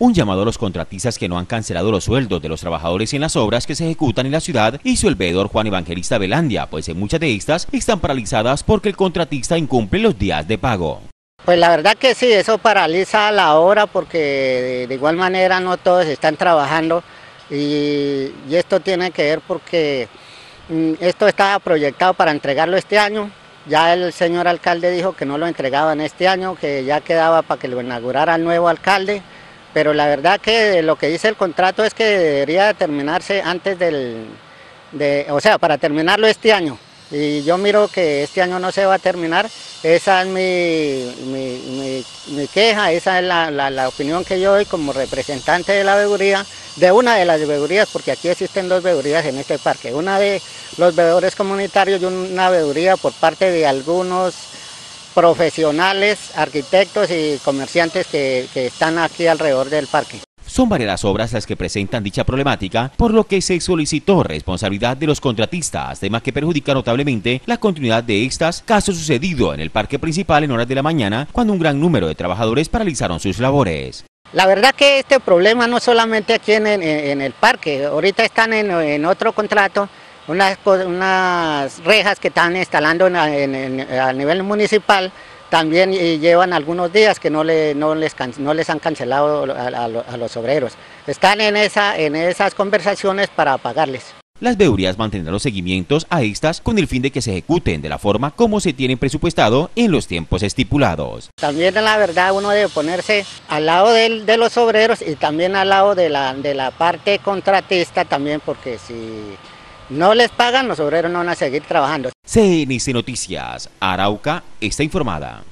Un llamado a los contratistas que no han cancelado los sueldos de los trabajadores en las obras que se ejecutan en la ciudad hizo el veedor Juan Evangelista Velandia, pues en muchas de estas están paralizadas porque el contratista incumple los días de pago. Pues la verdad que sí, eso paraliza la obra porque de, igual manera no todos están trabajando y, esto tiene que ver porque mm, esto estaba proyectado para entregarlo este año, ya el señor alcalde dijo que no lo entregaban este año, que ya quedaba para que lo inaugurara el nuevo alcalde pero la verdad que lo que dice el contrato es que debería terminarse antes del, de, o sea, para terminarlo este año. Y yo miro que este año no se va a terminar, esa es mi, queja, esa es la, opinión que yo doy como representante de la veeduría, de una de las veedurías, porque aquí existen dos veedurías en este parque, una de los veedores comunitarios y una veeduría por parte de algunos profesionales, arquitectos y comerciantes que, están aquí alrededor del parque. Son varias las obras las que presentan dicha problemática, por lo que se solicitó responsabilidad de los contratistas, tema que perjudica notablemente la continuidad de estas, caso sucedido en el parque principal en horas de la mañana, cuando un gran número de trabajadores paralizaron sus labores. La verdad que este problema no solamente aquí en, el parque, ahorita están en otro contrato unas, unas rejas que están instalando a nivel municipal también llevan algunos días que no, le, no, les, no les han cancelado a, los obreros. Están en, esa, en esas conversaciones para pagarles. Las veedurías mantendrán los seguimientos a estas con el fin de que se ejecuten de la forma como se tienen presupuestado en los tiempos estipulados. También la verdad uno debe ponerse al lado de, de los obreros y también al lado de la, de la parte contratista también porque si no les pagan, los obreros no van a seguir trabajando. CNC Noticias, Arauca está informada.